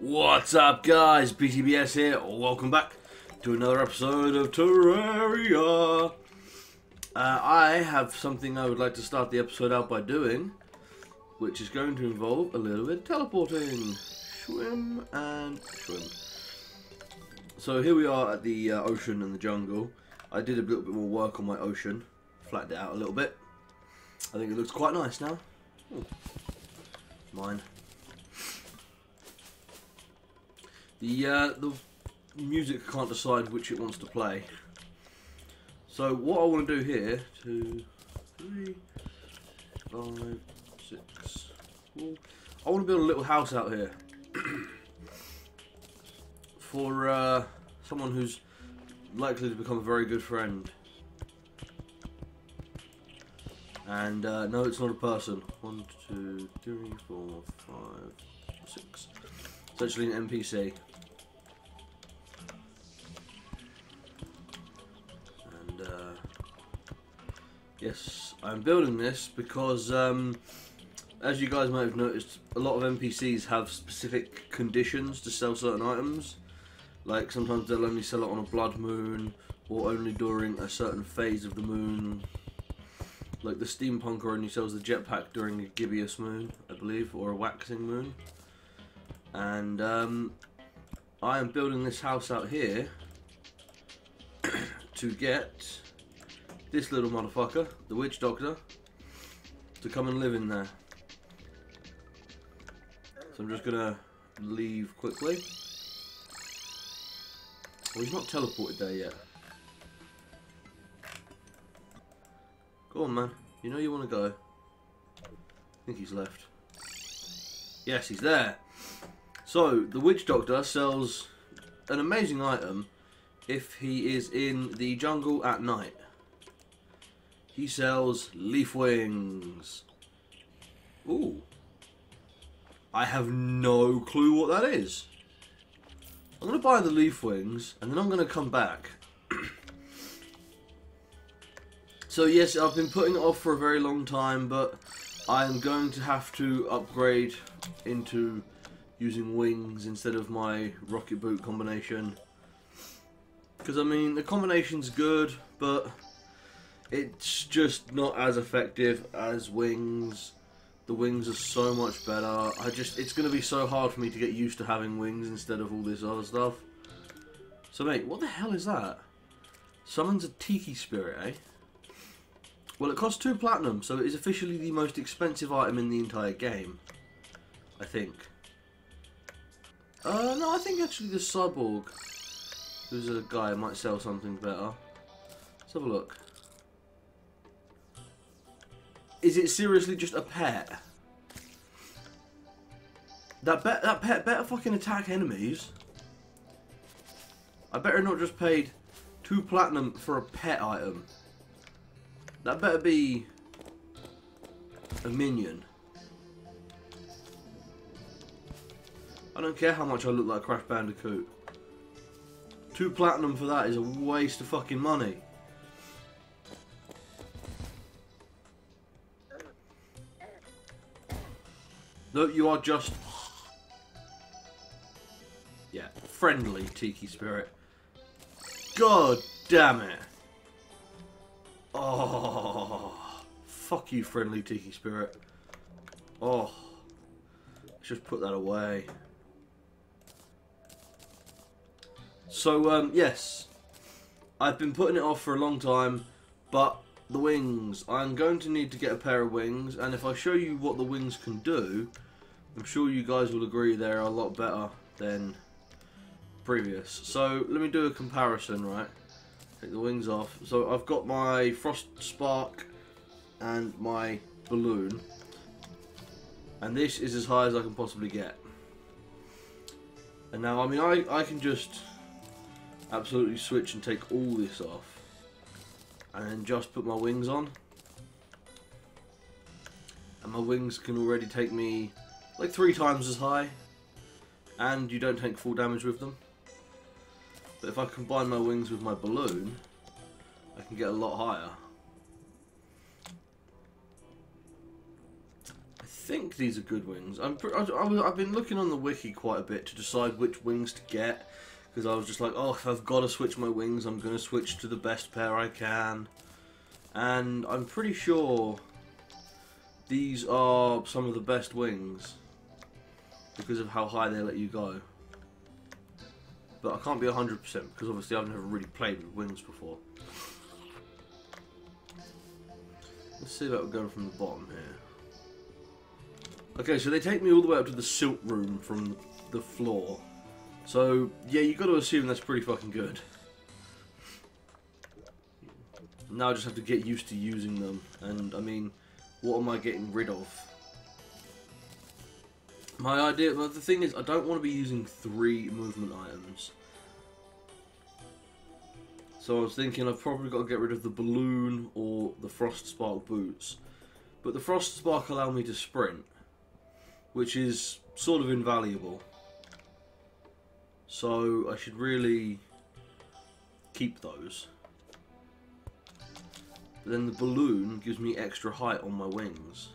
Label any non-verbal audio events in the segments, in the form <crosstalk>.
What's up, guys? BTBS here. Welcome back to another episode of Terraria. Uh, I have something I would like to start the episode out by doing, which is going to involve a little bit of teleporting. Swim and swim. So here we are at the uh, ocean and the jungle. I did a little bit more work on my ocean, flattened it out a little bit. I think it looks quite nice now. Ooh. Mine. The uh, the music can't decide which it wants to play. So what I want to do here, two, three, five, six, four. I want to build a little house out here <clears throat> for uh, someone who's likely to become a very good friend. And uh, no, it's not a person. One, two, three, four, five, six. It's actually an NPC. Yes, I'm building this because, um, as you guys might have noticed, a lot of NPCs have specific conditions to sell certain items. Like sometimes they'll only sell it on a blood moon, or only during a certain phase of the moon. Like the steampunker only sells the jetpack during a gibbous moon, I believe, or a waxing moon. And um, I am building this house out here <coughs> to get this little motherfucker, the witch doctor, to come and live in there. So I'm just gonna leave quickly. Well, he's not teleported there yet. Go on, man. You know you want to go. I think he's left. Yes, he's there. So, the Witch Doctor sells an amazing item if he is in the jungle at night. He sells leaf wings. Ooh. I have no clue what that is. I'm going to buy the leaf wings, and then I'm going to come back. <clears throat> so yes, I've been putting it off for a very long time, but I am going to have to upgrade into using wings instead of my rocket boot combination. Because, I mean, the combination's good, but it's just not as effective as wings. The wings are so much better. I just, it's going to be so hard for me to get used to having wings instead of all this other stuff. So mate, what the hell is that? Summons a Tiki Spirit, eh? Well, it costs two platinum, so it is officially the most expensive item in the entire game. I think. Uh, no, I think actually the Cyborg, who's a guy, might sell something better. Let's have a look. Is it seriously just a pet? That bet that pet better fucking attack enemies. I better not just paid two platinum for a pet item. That better be a minion. I don't care how much I look like Crash Bandicoot. Two platinum for that is a waste of fucking money. No, you are just... Yeah, friendly Tiki Spirit. God damn it. Oh, fuck you, friendly Tiki Spirit. Oh, let's just put that away. So, um, yes, I've been putting it off for a long time, but the wings. I'm going to need to get a pair of wings, and if I show you what the wings can do, I'm sure you guys will agree they're a lot better than previous. So let me do a comparison, right? Take the wings off. So I've got my Frost Spark and my balloon. And this is as high as I can possibly get. And now, I mean, I, I can just absolutely switch and take all this off and then just put my wings on. And my wings can already take me like three times as high. And you don't take full damage with them. But if I combine my wings with my balloon I can get a lot higher. I think these are good wings. I'm I, I've been looking on the wiki quite a bit to decide which wings to get because I was just like, oh, if I've got to switch my wings, I'm going to switch to the best pair I can. And I'm pretty sure these are some of the best wings because of how high they let you go. But I can't be 100% because obviously I've never really played with wings before. Let's see about going from the bottom here. Okay, so they take me all the way up to the silt room from the floor. So, yeah, you got to assume that's pretty fucking good. Now I just have to get used to using them. And, I mean, what am I getting rid of? My idea, well, the thing is, I don't want to be using three movement items. So I was thinking I've probably got to get rid of the balloon or the frost spark boots. But the frost spark allow me to sprint, which is sort of invaluable. So I should really keep those. But then the balloon gives me extra height on my wings.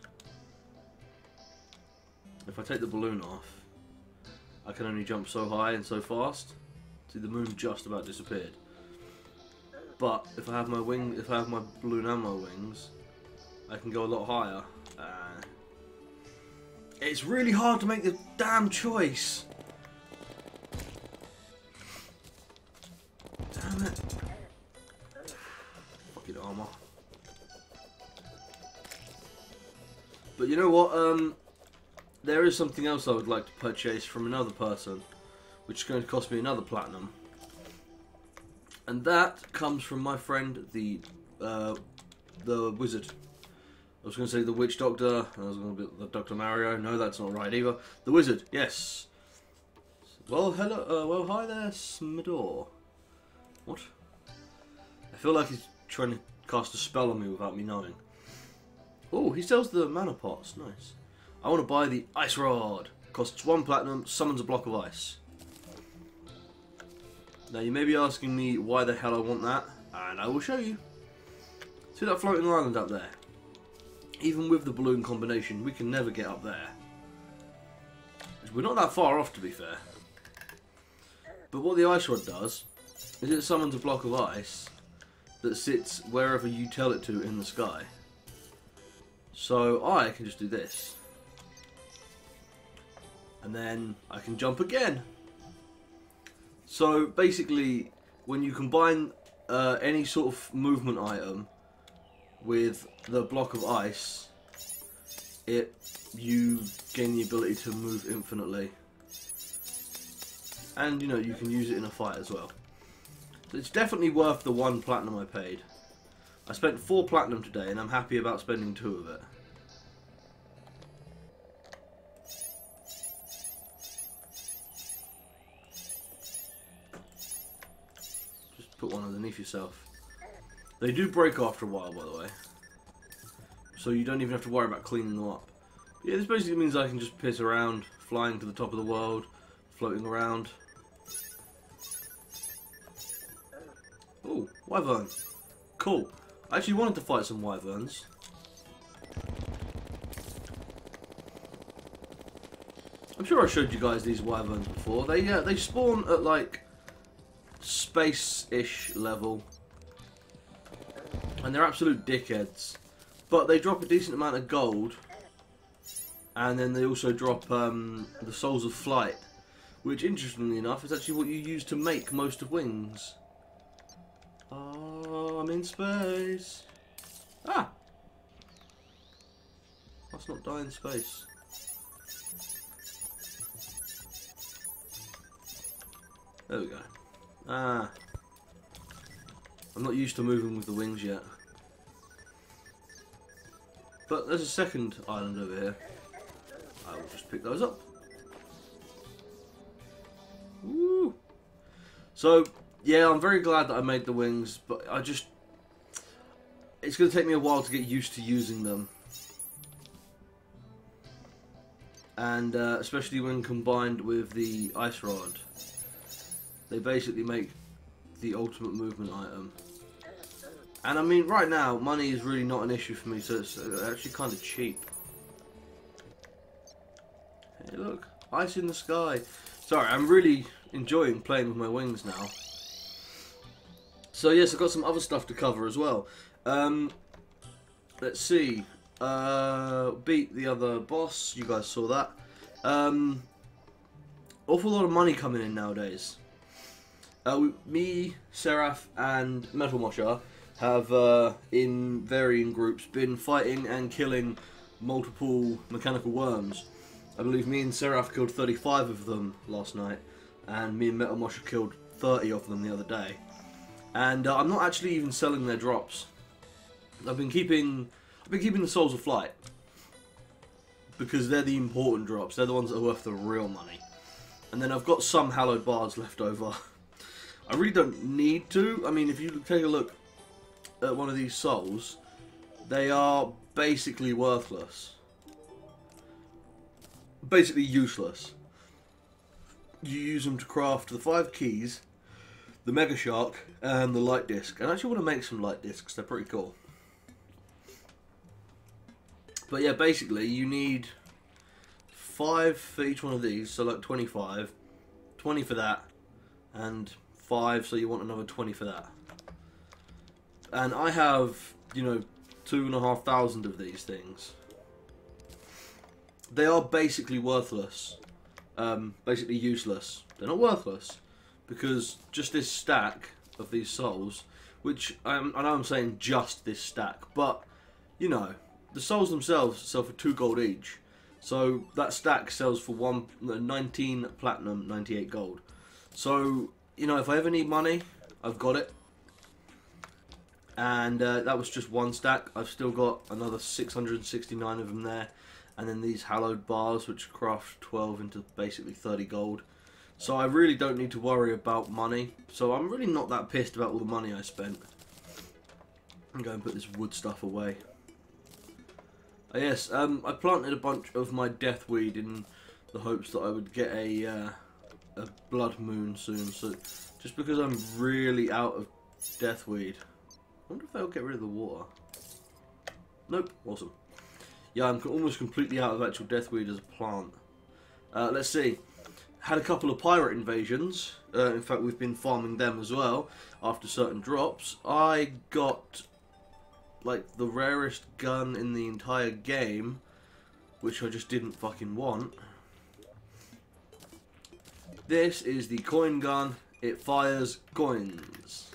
If I take the balloon off, I can only jump so high and so fast. See, the moon just about disappeared. But if I have my wing, if I have my balloon and my wings, I can go a lot higher. Uh, it's really hard to make the damn choice. But you know what? Um, there is something else I would like to purchase from another person, which is going to cost me another platinum. And that comes from my friend, the uh, the wizard. I was going to say the witch doctor. I was going to be the Doctor Mario. No, that's not right either. The wizard. Yes. Well, hello. Uh, well, hi there, Smidor. What? I feel like he's trying to cast a spell on me without me knowing. Oh, he sells the mana pots. Nice. I want to buy the ice rod. Costs one platinum. Summons a block of ice. Now you may be asking me why the hell I want that, and I will show you. See that floating island up there? Even with the balloon combination, we can never get up there. We're not that far off, to be fair. But what the ice rod does, is it summons a block of ice that sits wherever you tell it to in the sky. So I can just do this. And then I can jump again. So basically, when you combine uh, any sort of movement item with the block of ice, it you gain the ability to move infinitely. And you know, you can use it in a fight as well. So it's definitely worth the one platinum I paid. I spent four platinum today and I'm happy about spending two of it. Just put one underneath yourself. They do break after a while, by the way. So you don't even have to worry about cleaning them up. Yeah, this basically means I can just piss around, flying to the top of the world, floating around. Oh, wyvern. Cool. I actually wanted to fight some wyverns. I'm sure I showed you guys these wyverns before. They uh, they spawn at like space-ish level, and they're absolute dickheads. But they drop a decent amount of gold, and then they also drop um, the souls of flight, which, interestingly enough, is actually what you use to make most of wings. I'm in space. Ah! Let's not die in space. There we go. Ah. I'm not used to moving with the wings yet. But there's a second island over here. I will just pick those up. Woo! So, yeah, I'm very glad that I made the wings, but I just... It's going to take me a while to get used to using them. And uh, especially when combined with the ice rod. They basically make the ultimate movement item. And I mean, right now, money is really not an issue for me, so it's uh, actually kind of cheap. Hey, look, ice in the sky. Sorry, I'm really enjoying playing with my wings now. So yes, I've got some other stuff to cover as well. Um, let's see. Uh, beat the other boss. You guys saw that. Um, awful lot of money coming in nowadays. Uh, me, Seraph, and Metal Mosher have, uh, in varying groups, been fighting and killing multiple mechanical worms. I believe me and Seraph killed 35 of them last night, and me and Metal Mosher killed 30 of them the other day. And uh, I'm not actually even selling their drops. I've been keeping, I've been keeping the Souls of Flight because they're the important drops. They're the ones that are worth the real money. And then I've got some hallowed bars left over. <laughs> I really don't need to. I mean, if you take a look at one of these souls, they are basically worthless. Basically useless. You use them to craft the five keys, the Mega Shark, and the light disc. And I actually want to make some light discs. They're pretty cool. But yeah, basically you need five for each one of these, so like 25, 20 for that, and five, so you want another 20 for that. And I have, you know, two and a half thousand of these things. They are basically worthless. Um, basically useless. They're not worthless, because just this stack of these souls, which I'm, I know I'm saying just this stack, but, you know, the souls themselves sell for two gold each. So that stack sells for one, 19 platinum, 98 gold. So, you know, if I ever need money, I've got it. And uh, that was just one stack. I've still got another 669 of them there. And then these hallowed bars, which craft 12 into basically 30 gold. So I really don't need to worry about money. So I'm really not that pissed about all the money I spent. I'm going to put this wood stuff away. Uh, yes, um, I planted a bunch of my deathweed in the hopes that I would get a uh, a blood moon soon. So just because I'm really out of deathweed, I wonder if they'll get rid of the water. Nope, awesome. Yeah, I'm almost completely out of actual deathweed as a plant. Uh, let's see. Had a couple of pirate invasions. Uh, in fact, we've been farming them as well after certain drops. I got like the rarest gun in the entire game, which I just didn't fucking want. This is the coin gun. It fires coins.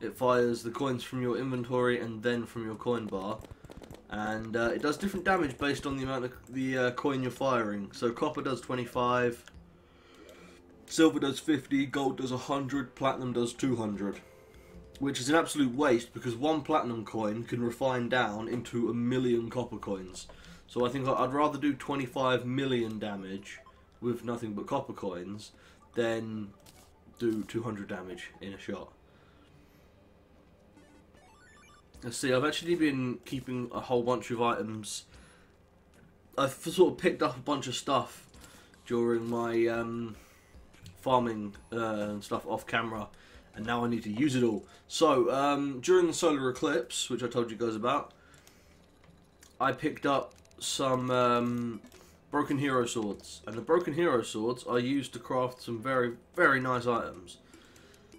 It fires the coins from your inventory and then from your coin bar. And uh, it does different damage based on the amount of the uh, coin you're firing. So copper does 25, silver does 50, gold does 100, platinum does 200 which is an absolute waste because one platinum coin can refine down into a million copper coins. So I think I'd rather do 25 million damage with nothing but copper coins than do 200 damage in a shot. Let's see, I've actually been keeping a whole bunch of items. I've sort of picked up a bunch of stuff during my um, farming uh, and stuff off camera and now I need to use it all. So, um, during the solar eclipse, which I told you guys about, I picked up some um, broken hero swords, and the broken hero swords are used to craft some very, very nice items.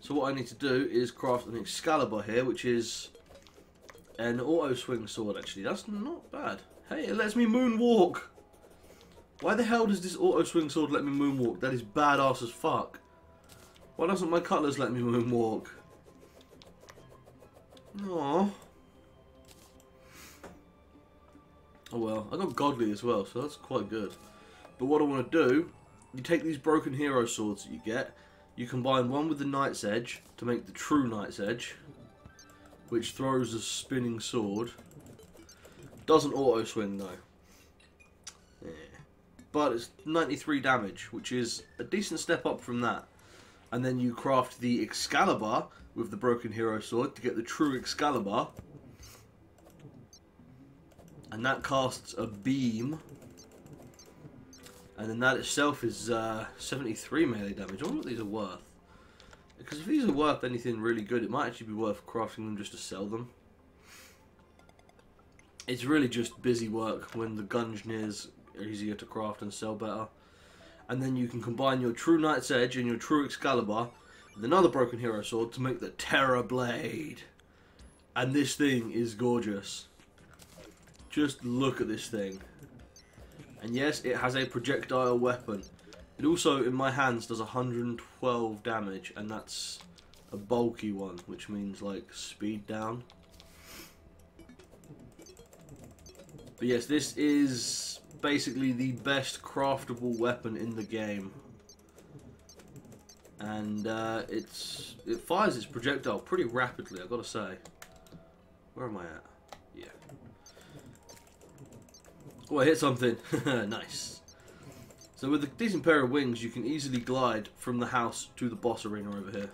So what I need to do is craft an Excalibur here, which is an auto swing sword, actually. That's not bad. Hey, it lets me moonwalk! Why the hell does this auto swing sword let me moonwalk? That is badass as fuck. Why doesn't my cutlass let me moonwalk? Aww. Oh well, I got godly as well, so that's quite good. But what I want to do, you take these broken hero swords that you get, you combine one with the Night's Edge to make the true Night's Edge, which throws a spinning sword. Doesn't auto swing though. Yeah. But it's 93 damage, which is a decent step up from that and then you craft the Excalibur with the Broken Hero Sword to get the true Excalibur. And that casts a beam. And then that itself is uh, 73 melee damage. I wonder what these are worth. Because if these are worth anything really good, it might actually be worth crafting them just to sell them. it's really just busy work when the Gungnir's are easier to craft and sell better. And then you can combine your True Night's Edge and your True Excalibur with another Broken Hero sword to make the Terra Blade. And this thing is gorgeous. Just look at this thing. And yes, it has a projectile weapon. It also, in my hands, does 112 damage, and that's a bulky one, which means like speed down. But yes, this is basically the best craftable weapon in the game. And uh, it's it fires its projectile pretty rapidly, I've got to say. Where am I at? Yeah. Oh, I hit something. <laughs> nice. So with a decent pair of wings, you can easily glide from the house to the boss arena over here.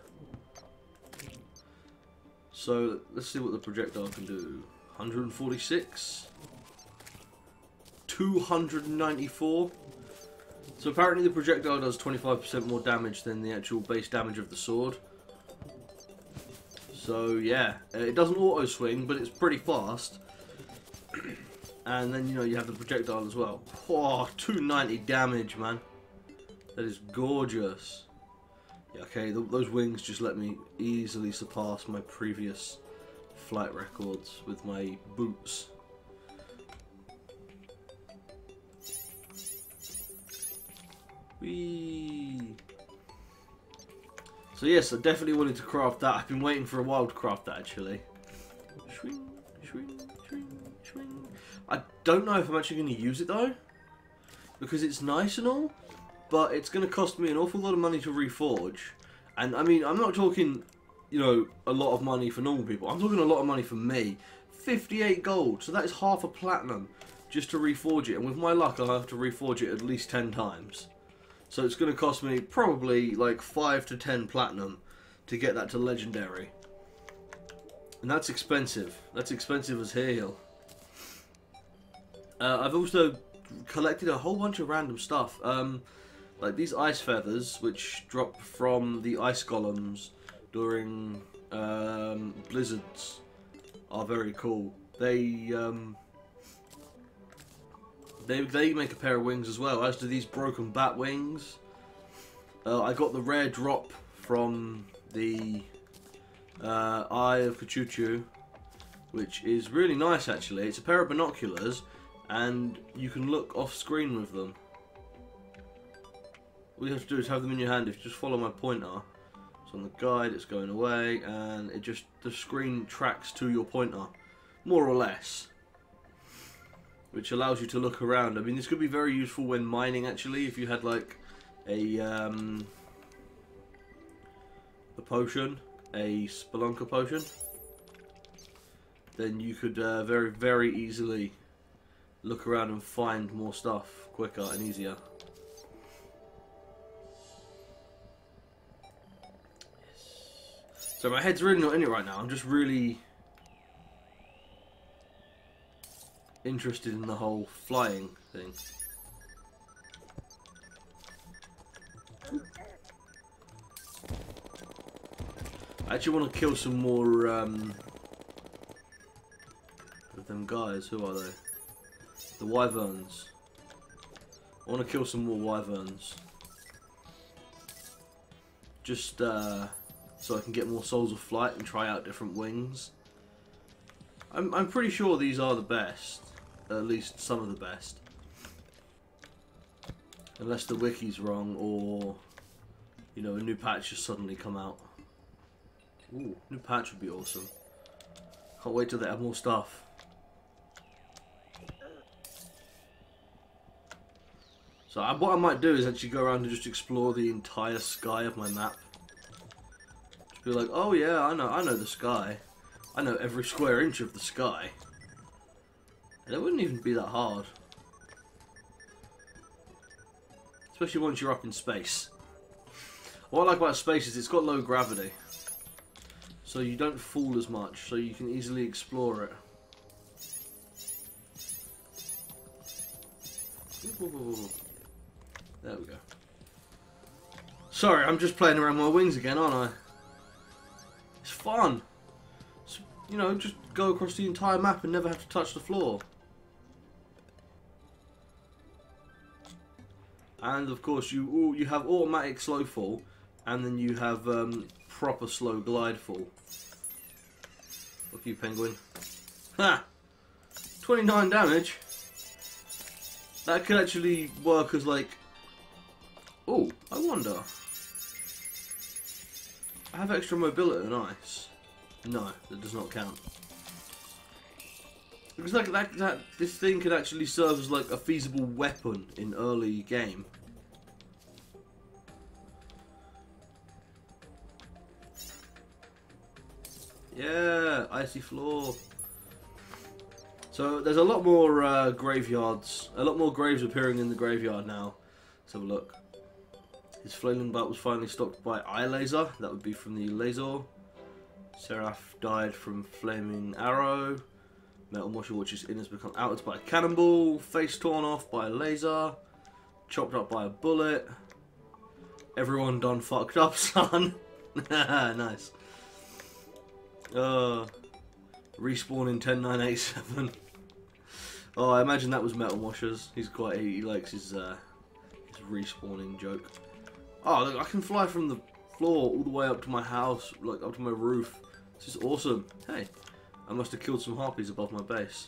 So let's see what the projectile can do. 146. 294. So apparently the projectile does 25% more damage than the actual base damage of the sword. So yeah, uh, it doesn't auto swing, but it's pretty fast. <clears throat> and then you know you have the projectile as well. Oh, 290 damage, man. That is gorgeous. Yeah, okay, th those wings just let me easily surpass my previous flight records with my boots. Whee! So yes, I definitely wanted to craft that. I've been waiting for a while to craft that actually. Shwing, shwing, shwing, shwing. I don't know if I'm actually going to use it though. Because it's nice and all, but it's going to cost me an awful lot of money to reforge. And I mean, I'm not talking, you know, a lot of money for normal people. I'm talking a lot of money for me. 58 gold, so that is half a platinum just to reforge it. And with my luck, I'll have to reforge it at least 10 times. So it's going to cost me probably like 5 to 10 platinum to get that to legendary. And that's expensive. That's expensive as hell. Uh, I've also collected a whole bunch of random stuff. Um, like these ice feathers, which drop from the ice golems during um, blizzards, are very cool. They um, they, they make a pair of wings as well, as do these broken bat wings. Uh, I got the rare drop from the uh, Eye of Cthulhu, which is really nice actually. It's a pair of binoculars, and you can look off screen with them. All you have to do is have them in your hand. If you just follow my pointer, it's on the guide, it's going away, and it just the screen tracks to your pointer, more or less which allows you to look around. I mean, this could be very useful when mining, actually, if you had, like, a, um, a potion, a Spelunker potion, then you could uh, very, very easily look around and find more stuff quicker and easier. So my head's really not in it right now. I'm just really interested in the whole flying thing. I actually want to kill some more um, of them guys. Who are they? The wyverns. I want to kill some more wyverns. Just uh, so I can get more souls of flight and try out different wings. I'm, I'm pretty sure these are the best at least some of the best. Unless the wiki's wrong or, you know, a new patch has suddenly come out. Ooh, new patch would be awesome. Can't wait till they have more stuff. So I, what I might do is actually go around and just explore the entire sky of my map. Just be like, oh yeah, I know, I know the sky. I know every square inch of the sky. And it wouldn't even be that hard. Especially once you're up in space. What I like about space is it's got low gravity. So you don't fall as much, so you can easily explore it. There we go. Sorry, I'm just playing around my wings again, aren't I? It's fun you know, just go across the entire map and never have to touch the floor. And of course, you you have automatic slow fall, and then you have um, proper slow glide fall. Fuck you, penguin. Ha! 29 damage. That could actually work as like. Oh, I wonder. I have extra mobility on ice. No, that does not count. Because like that, that this thing could actually serve as like a feasible weapon in early game. Yeah, icy floor. So there's a lot more uh, graveyards, a lot more graves appearing in the graveyard now. Let's have a look. His flailing butt was finally stopped by eye laser. That would be from the laser. Seraph died from flaming arrow. Metal Mosher Watch's in has become outed by a cannonball. Face torn off by a laser. Chopped up by a bullet. Everyone done fucked up, <laughs> son. <laughs> nice. Uh, respawn in 10987. <laughs> oh, I imagine that was Metal Mosher's. He's quite, he, likes his, uh, his respawning joke. Oh, look, I can fly from the floor all the way up to my house, like up to my roof. This is awesome. Hey, I must have killed some harpies above my base.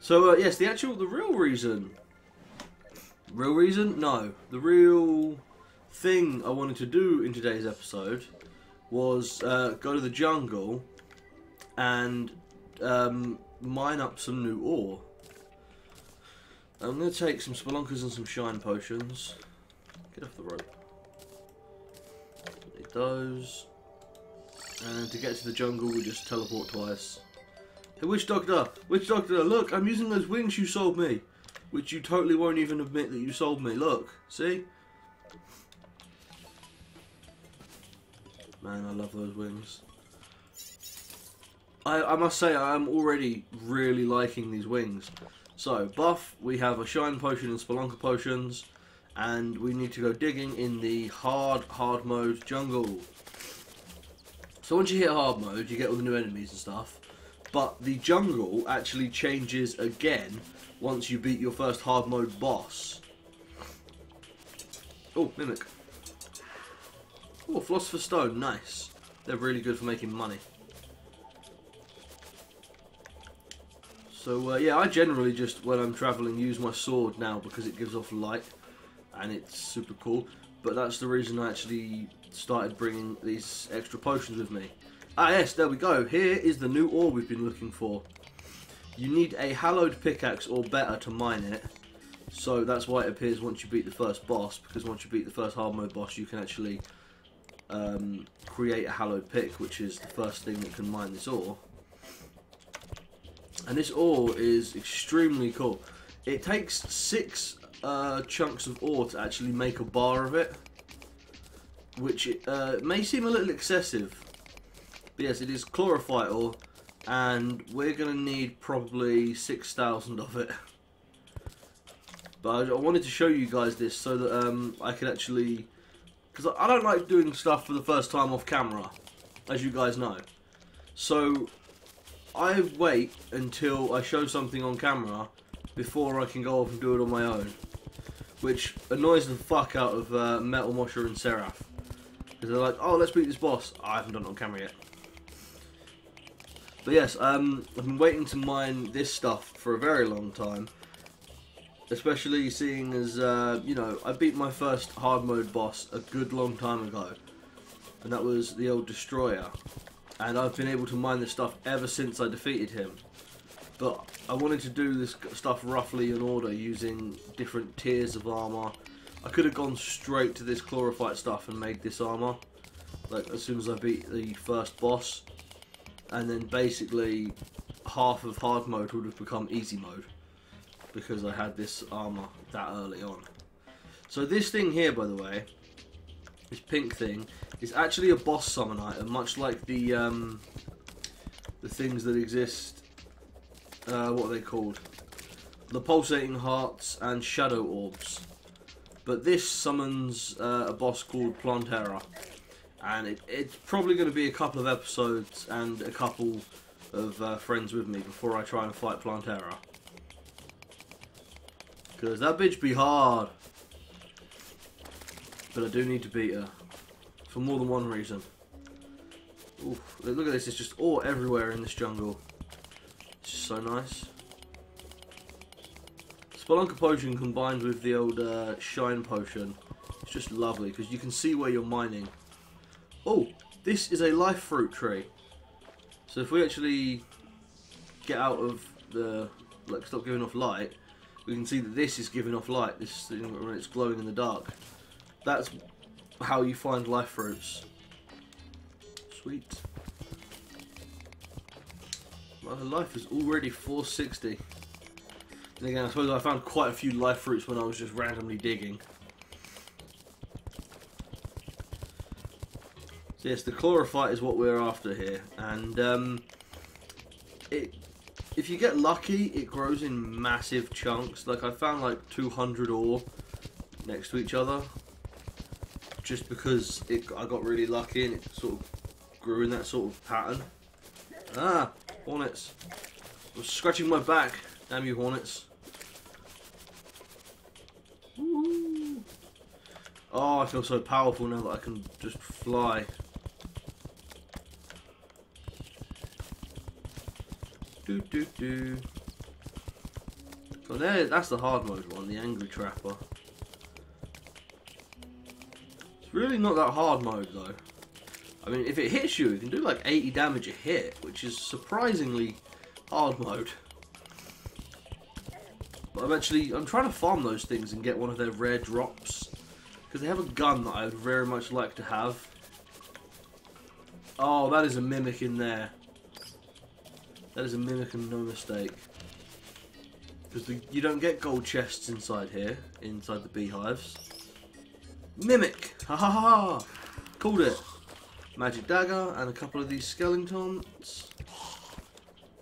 So, uh, yes, the actual, the real reason. Real reason? No. The real thing I wanted to do in today's episode was uh, go to the jungle and um, mine up some new ore. I'm going to take some spelunkers and some shine potions. Get off the rope. Need those. And to get to the jungle, we just teleport twice. Hey, Witch Doctor! Witch Doctor, look! I'm using those wings you sold me! Which you totally won't even admit that you sold me. Look, see? Man, I love those wings. I, I must say, I'm already really liking these wings. So, buff, we have a Shine Potion and Spelunker Potions, and we need to go digging in the hard, hard mode jungle. So once you hit hard mode, you get all the new enemies and stuff, but the jungle actually changes again once you beat your first hard mode boss. Oh, Mimic. Oh, Philosopher's Stone, nice. They're really good for making money. So, uh, yeah, I generally just, when I'm travelling, use my sword now because it gives off light and it's super cool. But that's the reason I actually started bringing these extra potions with me. Ah, yes, there we go. Here is the new ore we've been looking for. You need a hallowed pickaxe or better to mine it. So that's why it appears once you beat the first boss, because once you beat the first hard mode boss, you can actually um, create a hallowed pick, which is the first thing that can mine this ore. And this ore is extremely cool. It takes six uh, chunks of ore to actually make a bar of it, which uh, may seem a little excessive. But yes, it is chlorophyte ore, and we're going to need probably 6,000 of it. But I wanted to show you guys this so that um, I could actually because I don't like doing stuff for the first time off camera, as you guys know. So I wait until I show something on camera before I can go off and do it on my own. Which annoys the fuck out of uh, Metal Mosher and Seraph. Because they're like, oh, let's beat this boss. I haven't done it on camera yet. But yes, um, I've been waiting to mine this stuff for a very long time especially seeing as uh, you know I beat my first hard mode boss a good long time ago, and that was the old Destroyer, and I've been able to mine this stuff ever since I defeated him. But I wanted to do this stuff roughly in order using different tiers of armor. I could have gone straight to this chlorophyte stuff and made this armor, like as soon as I beat the first boss, and then basically half of hard mode would have become easy mode because I had this armor that early on. So this thing here, by the way, this pink thing, is actually a boss summon item, much like the um, the things that exist. Uh, what are they called? The pulsating hearts and shadow orbs. But this summons uh, a boss called Plantera, and it, it's probably going to be a couple of episodes and a couple of uh, friends with me before I try and fight Plantera. Because that bitch be hard. But I do need to beat her. For more than one reason. Oof, look at this, it's just ore everywhere in this jungle. It's so nice. Spelunker Potion combined with the old uh, Shine Potion. It's just lovely because you can see where you're mining. Oh, this is a life fruit tree. So if we actually get out of the, like stop giving off light, we can see that this is giving off light, this thing when it's glowing in the dark. That's how you find life fruits. Sweet. My life is already 460. And again, I suppose I found quite a few life fruits when I was just randomly digging. So yes, the chlorophyte is what we're after here, and um, it if you get lucky, it grows in massive chunks. Like I found like 200 ore next to each other, just because it I got really lucky and it sort of grew in that sort of pattern. Ah, hornets! I'm scratching my back. Damn you, hornets! Oh, I feel so powerful now that I can just fly. Do do do. So there, that's the hard mode one, the Angry Trapper. It's really not that hard mode though. I mean, if it hits you, it can do like 80 damage a hit, which is surprisingly hard mode. But I'm actually, I'm trying to farm those things and get one of their rare drops. Because they have a gun that I would very much like to have. Oh, that is a mimic in there. That is a mimic and no mistake. Because you don't get gold chests inside here, inside the beehives. Mimic! Ha ha ha! Called it! Magic dagger and a couple of these skeletons.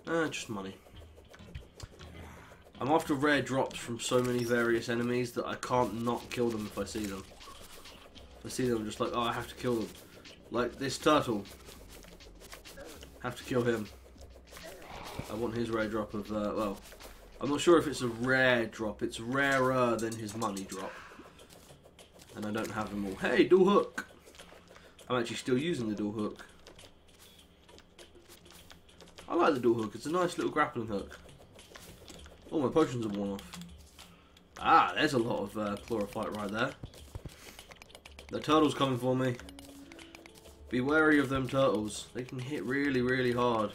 Ah, just money. I'm after rare drops from so many various enemies that I can't not kill them if I see them. I see them, just like, oh, I have to kill them. Like this turtle. Have to kill him. I want his rare drop of, uh, well, I'm not sure if it's a rare drop. It's rarer than his money drop. And I don't have them all. Hey, dual hook! I'm actually still using the dual hook. I like the dual hook. It's a nice little grappling hook. Oh, my potions are worn off. Ah, there's a lot of uh, chlorophyte right there. The turtle's coming for me. Be wary of them turtles. They can hit really, really hard.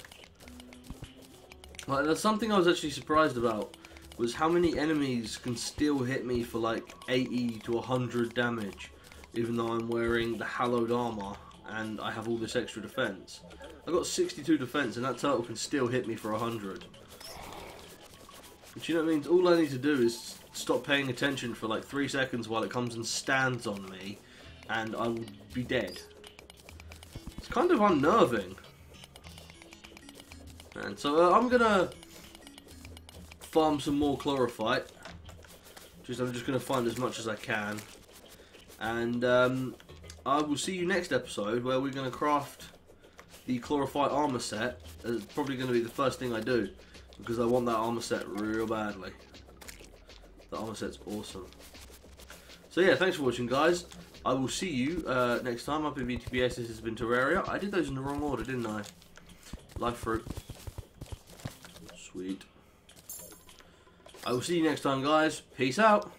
Like, that's something I was actually surprised about. Was how many enemies can still hit me for like 80 to 100 damage. Even though I'm wearing the hallowed armor and I have all this extra defense. I got 62 defense and that turtle can still hit me for 100. But you know what I mean? All I need to do is stop paying attention for like three seconds while it comes and stands on me, and I will be dead. It's kind of unnerving. And so uh, I'm gonna farm some more chlorophyte. Just I'm just gonna find as much as I can, and um, I will see you next episode where we're gonna craft the chlorophyte armor set. It's probably gonna be the first thing I do because I want that armor set real badly. The armor set's awesome. So yeah, thanks for watching, guys. I will see you uh, next time up in BTBS. This has been Terraria. I did those in the wrong order, didn't I? Life fruit. Sweet. I will see you next time, guys. Peace out.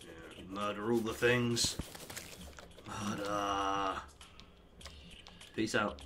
Yeah, murder all the things. Murder. Peace out.